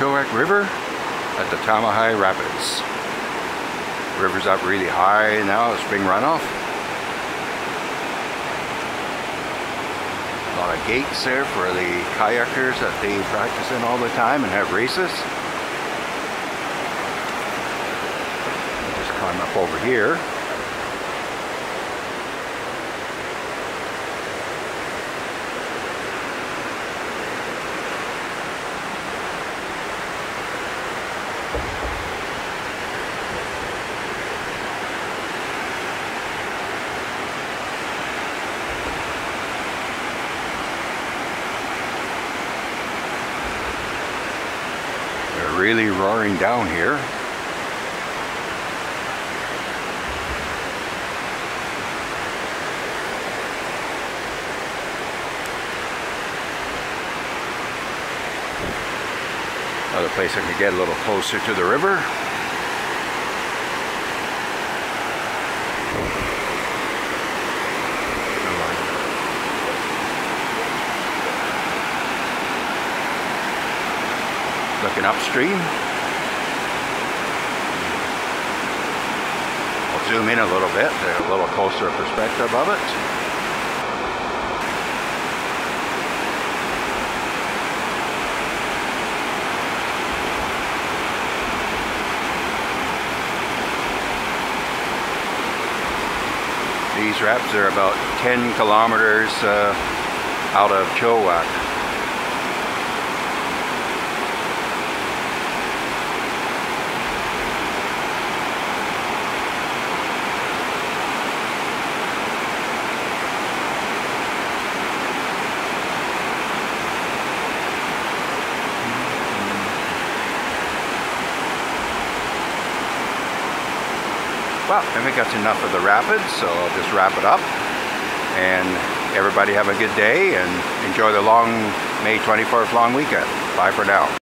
Chilliwack River at the Tamihi Rapids. River's up really high now, spring runoff. A lot of gates there for the kayakers that they practice in all the time and have races. Just climb up over here. Really roaring down here. Another place I could get a little closer to the river. Looking upstream. I'll zoom in a little bit, get a little closer perspective of it. These rapids are about 10 kilometers uh, out of Chilliwack. Well, I think that's enough of the rapids, so I'll just wrap it up. And everybody have a good day and enjoy the long May 24th long weekend. Bye for now.